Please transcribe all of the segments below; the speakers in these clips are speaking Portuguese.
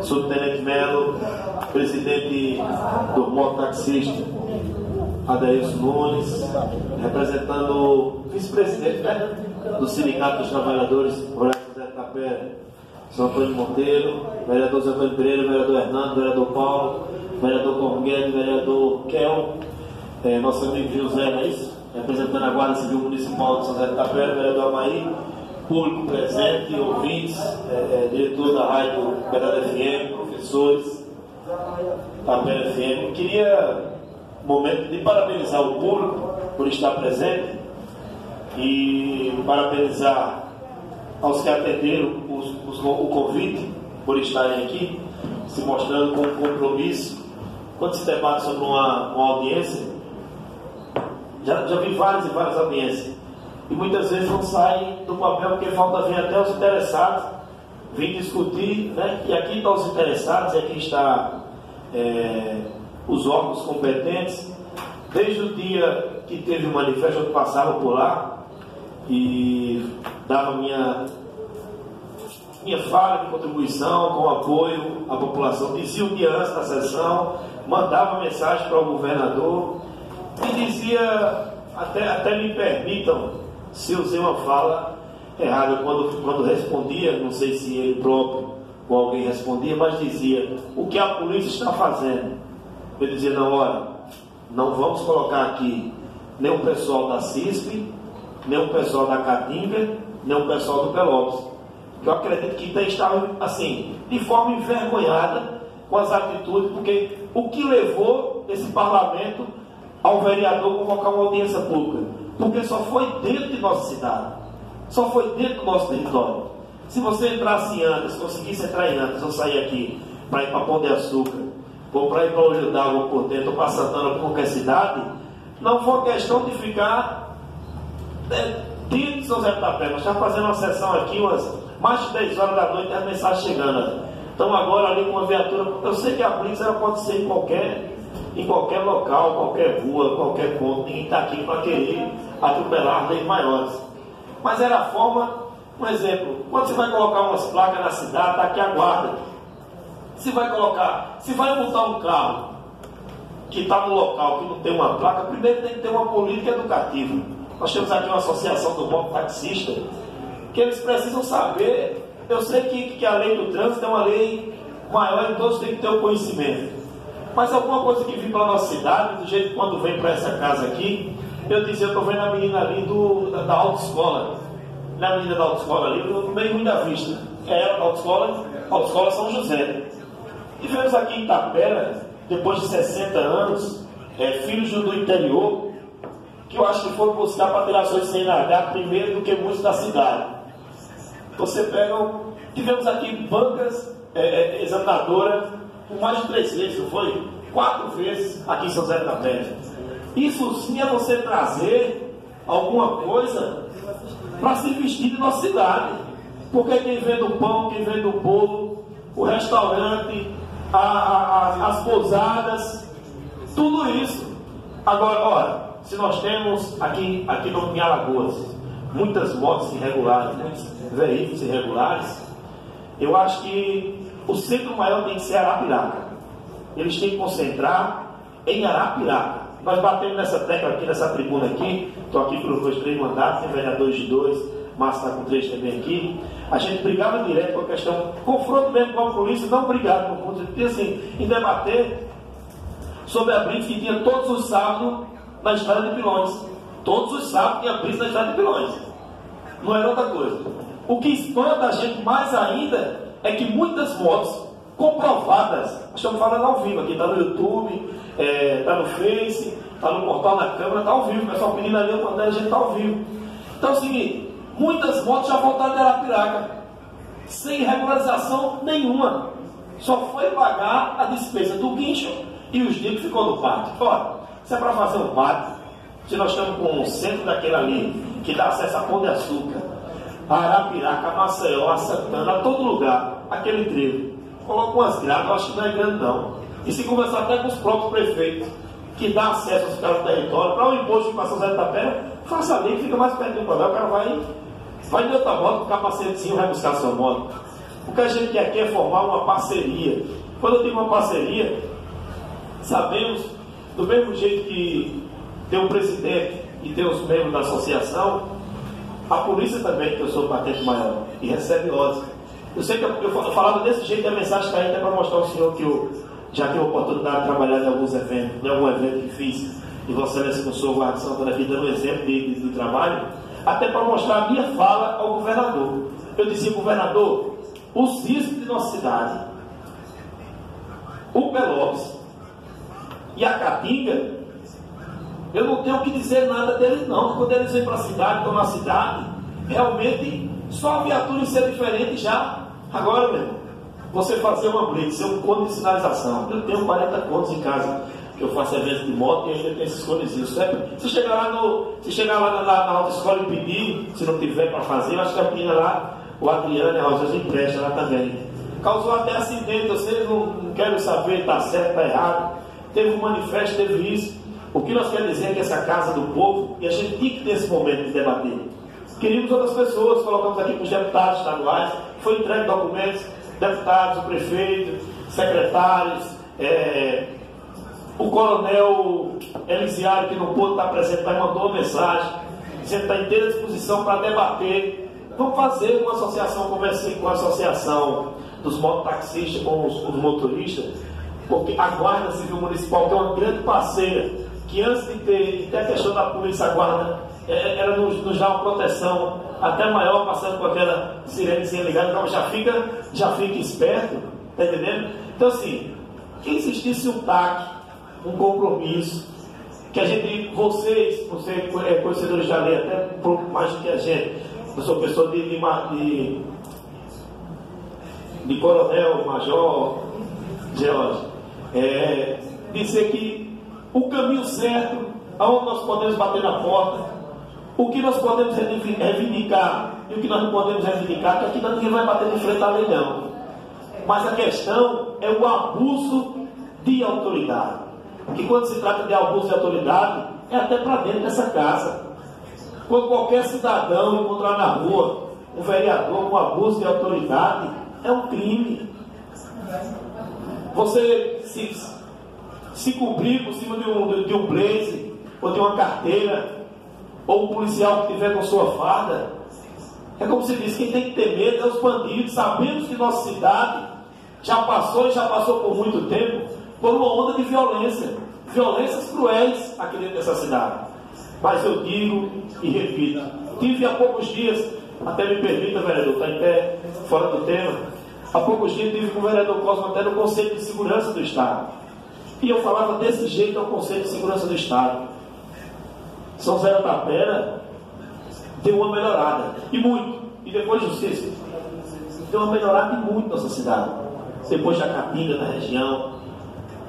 Subtenente Melo, presidente do Mototaxista, Adailson Nunes, representando o vice-presidente né, do Sindicato dos Trabalhadores, Horácio José Tapera, São Antônio Monteiro, vereador Zé Antônio Pereira, vereador Hernando, vereador Paulo, vereador Corguedo, vereador Kel, é, nosso amigo José, não é isso? Representando a Guarda Civil Municipal de São José Tapera, vereador Amaí, público presente, ouvintes, é, é, diretor da rádio Pedra FM, professores da Pedra FM. Queria, momento de parabenizar o público por estar presente e parabenizar aos que atenderam os, os, o convite por estarem aqui, se mostrando com compromisso. Quando se debate sobre uma, uma audiência, já, já vi várias e várias audiências e muitas vezes não saem do papel porque falta vir até os interessados vir discutir, né? e aqui estão os interessados, e aqui está é, os órgãos competentes. Desde o dia que teve o manifesto, eu passava por lá e dava minha, minha fala de contribuição com apoio à população. Dizia um dia antes da sessão, mandava mensagem para o governador e dizia, até, até me permitam se usei uma fala errada quando, quando respondia, não sei se ele próprio ou alguém respondia, mas dizia o que a polícia está fazendo. Eu dizia, não, olha, não vamos colocar aqui nem o pessoal da CISP, nem o pessoal da Catinga, nem o pessoal do Pelotas. Eu acredito que estava assim, de forma envergonhada com as atitudes, porque o que levou esse parlamento ao vereador convocar uma audiência pública? Porque só foi dentro de nossa cidade. Só foi dentro do nosso território. Se você entrasse em Andes, conseguisse entrar em Andes, ou sair aqui para ir para Pão de Açúcar, ou para ir para Olho d'Água por dentro, ou para Santana, ou qualquer cidade, não foi questão de ficar é, dentro de São José da Pé. Nós estamos fazendo uma sessão aqui, umas mais de 10 horas da noite, a mensagem chegando. Então agora ali com uma viatura, eu sei que a polícia pode ser em qualquer em qualquer local, qualquer rua, qualquer ponto, ninguém está aqui para querer atropelar leis maiores. Mas era a forma, um exemplo, quando você vai colocar umas placas na cidade, está aqui a guarda. Se vai colocar, se vai montar um carro que está no local que não tem uma placa, primeiro tem que ter uma política educativa. Nós temos aqui uma associação do moto taxista, que eles precisam saber. Eu sei que, que a lei do trânsito é uma lei maior e todos têm que ter o conhecimento. Mas alguma coisa que vim para a nossa cidade, do jeito que quando vem para essa casa aqui, eu dizia, eu estou vendo a menina ali do, da, da autoescola. Na menina da autoescola ali, no meio da vista. É da autoescola, autoescola São José. E vemos aqui em Itapera, depois de 60 anos, é, filhos do interior, que eu acho que foram buscar patelações sem largar primeiro do que muitos da cidade. Você pega, tivemos aqui bancas é, é, examinadoras por mais de três vezes, não foi? Quatro vezes aqui em São José da Penha. Isso sim é você trazer alguma coisa para se vestir de nossa cidade. Porque quem vende o pão, quem vende o bolo, o restaurante, a, a, a, as pousadas, tudo isso. Agora, olha, se nós temos aqui, aqui no, em Alagoas muitas motos irregulares, muitos veículos irregulares, eu acho que o centro maior tem que ser Arapiraca. Eles têm que concentrar em Arapiraca. Nós batemos nessa tecla aqui, nessa tribuna aqui, estou aqui pelos dois, três mandatos, tem vereadores de dois, Márcio está com três também aqui. A gente brigava direto com a questão, confronto mesmo com a polícia, não brigado com a polícia, porque assim, em debater sobre a briga que tinha todos os sábados na estrada de Pilões. Todos os sábados tinha briga na estrada de Pilões. Não era outra coisa. O que espanta a gente mais ainda é que muitas motos comprovadas, estamos falando ao vivo aqui, está no YouTube, está é, tá no Face, está no portal da Câmara, está ao vivo, o pessoal pedindo ali quando a gente está ao vivo. Então é o seguinte, muitas motos já voltaram de Arapiraca, sem regularização nenhuma. Só foi pagar a despesa do guincho e os dias que ficou no pátio. Olha, se é para fazer um pátio, se nós estamos com o centro daquele ali, que dá acesso a Pão de Açúcar, a Arapiraca, a Maceió, a Santana, a todo lugar, aquele trevo. Coloca umas grades, eu acho que não é grande não. E se conversar até com os próprios prefeitos, que dá acesso aos caras do território, para o imposto de passar da Tapera, faça ali, fica mais perto do problema, o cara vai, vai de outra moto, com capacetezinho, vai buscar a sua moto. O que a gente quer aqui é formar uma parceria. Quando eu digo uma parceria, sabemos, do mesmo jeito que tem um presidente e tem os membros da associação, a polícia também, que eu sou patente maior, e recebe ordens. Eu sei que eu, eu falava desse jeito, a mensagem está aí até para mostrar ao senhor que eu já tive a oportunidade de trabalhar em alguns eventos, em algum evento que fiz, e Vossa Excelência, com o senhor Guarda Santana aqui, dando exemplo de, de, de trabalho, até para mostrar a minha fala ao governador. Eu dizia, governador, o CISP de nossa cidade, o Pelopes e a Catinga, eu não tenho que dizer nada deles não, quando eles vêm para a cidade, estão na cidade, realmente só a viatura ser diferente já. Agora, meu irmão, você fazer uma blitz, ser um cone de sinalização. Eu tenho 40 cones em casa, que eu faço eventos de moto e ainda tem esses conezinhos? Se chegar lá, no, se chegar lá na, na, autoescola e pedir, se não tiver para fazer, eu acho que a menina lá, o Adriano, às vezes empresta lá também. Causou até acidente, vocês não, não querem saber, está certo, está errado. Teve um manifesto, teve isso. O que nós queremos dizer é que essa casa do povo, e a gente tem que ter esse momento de debater. Queríamos outras pessoas, colocamos aqui os deputados estaduais, foi entregue documentos, deputados, o prefeito, secretários, é, o coronel Elisiário, que não pôde estar presente, mas mandou uma mensagem, dizendo que está inteira disposição para debater. Vamos fazer uma associação, conversei com a associação dos mototaxistas, com os, os motoristas, porque a Guarda Civil Municipal, que é uma grande parceira, que antes de ter, de ter a questão da polícia guarda, é, era nos, nos dar uma proteção até maior, passando com aquela sirenezinha ligada, então já fica, já fica esperto, tá entendendo? Então assim, que existisse um TAC, um compromisso, que a gente, vocês, vocês é, conhecedores da lei, até um pouco mais do que a gente, eu sou pessoa de, de, de, de coronel, major, George, é, dizer que o caminho certo, aonde nós podemos bater na porta, o que nós podemos reivindicar e o que nós não podemos reivindicar, que aqui ninguém vai bater de frente lei, não. Mas a questão é o abuso de autoridade. Que quando se trata de abuso de autoridade, é até para dentro dessa casa. Quando qualquer cidadão encontrar na rua um vereador com abuso de autoridade, é um crime. Você se se cobrir por cima de um, de um ou de uma carteira, ou um policial que tiver com sua farda. É como se diz, quem tem que ter medo é os bandidos. Sabemos que nossa cidade já passou e já passou por muito tempo por uma onda de violência. Violências cruéis aqui dentro dessa cidade. Mas eu digo e repito, tive há poucos dias, até me permita, vereador, está em pé, fora do tema, há poucos dias tive com o vereador Cosmo até no Conselho de Segurança do Estado. E eu falava desse jeito ao Conselho de Segurança do Estado. São Zé da Tapera deu uma melhorada. E muito. E depois Justiça. Deu uma melhorada e muito nossa cidade. Depois da Capinga, da região.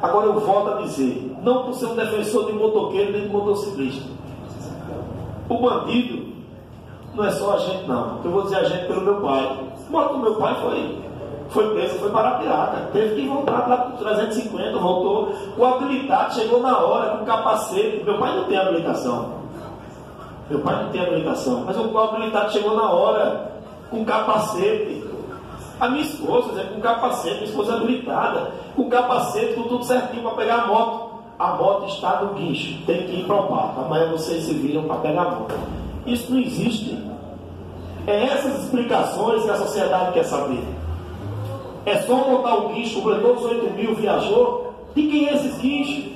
Agora eu volto a dizer, não por ser um defensor de motoqueiro nem de motociclista. O bandido não é só a gente não. Eu vou dizer a gente pelo meu pai. Moto do meu pai foi foi preso, foi para a pirata. Teve que voltar para 350, voltou. O habilitado chegou na hora com capacete. Meu pai não tem habilitação. Meu pai não tem habilitação. Mas o habilitado chegou na hora com capacete. A minha esposa é com capacete, minha esposa habilitada, com capacete, com tudo certinho para pegar a moto. A moto está no guincho, tem que ir para o parque. Amanhã vocês se viram para pegar a moto. Isso não existe. É essas explicações que a sociedade quer saber. É só botar o guincho, completou os 8 mil, viajou. De quem é esses guinchos?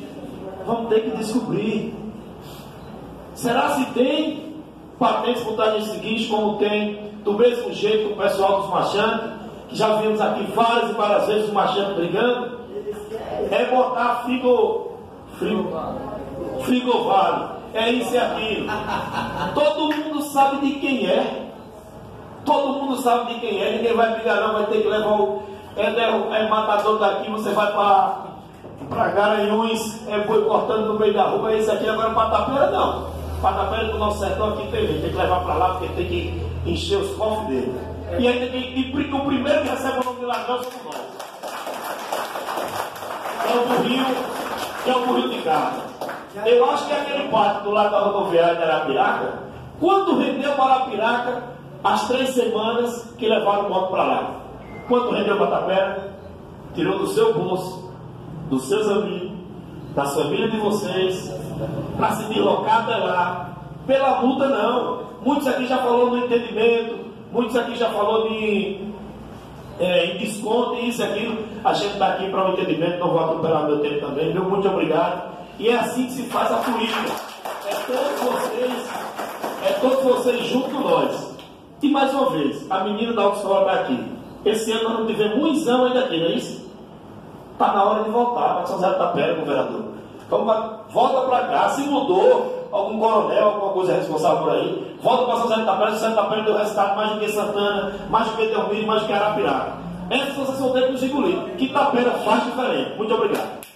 Vamos ter que descobrir. Será se tem patentes por desse guincho, como tem do mesmo jeito o pessoal dos machantes, que já vimos aqui várias e várias vezes os machantes brigando? É botar frigo, frigo, frigovário. É isso e aquilo. Todo mundo sabe de quem é. Todo mundo sabe de quem é. Ninguém vai brigar, não. Vai ter que levar o é, é matador daqui, você vai para Garanhuns, é boi cortando no meio da rua, esse aqui agora é Patapeira não. Patapeira do nosso sertão aqui tem tem que levar para lá porque tem que encher os cofres dele. E ainda que e, o primeiro que recebe o nome de somos nós. É o burrinho, que é o burrinho de carne. Eu acho que aquele pátio do lado da rodoviária de Arapiraca, quando rendeu para Arapiraca, as três semanas que levaram o moto para lá. Quanto rendeu para Tapera? Tirou do seu bolso, dos seus amigos, das famílias de vocês, para se deslocar até lá. Pela multa não. Muitos aqui já falou no entendimento, muitos aqui já falou de é, em desconto e isso e aquilo. A gente está aqui para o um entendimento, não vou atropelar meu tempo também, meu muito obrigado. E é assim que se faz a política. É todos vocês, é todos vocês junto nós. E mais uma vez, a menina da autoescola está aqui. Esse ano nós não tivemos um exame ainda aqui, não é isso? Está na hora de voltar para São José da Tapera, governador. Então, volta para cá. Se mudou, algum coronel, alguma coisa responsável por aí, volta para São José da Tapera. São José da Tapera deu resultado mais do que Santana, mais do que Delmiro, mais do que Arapiraca. Essas vocês vão ter que nos engolir. Que Tapera faz diferente. Muito obrigado.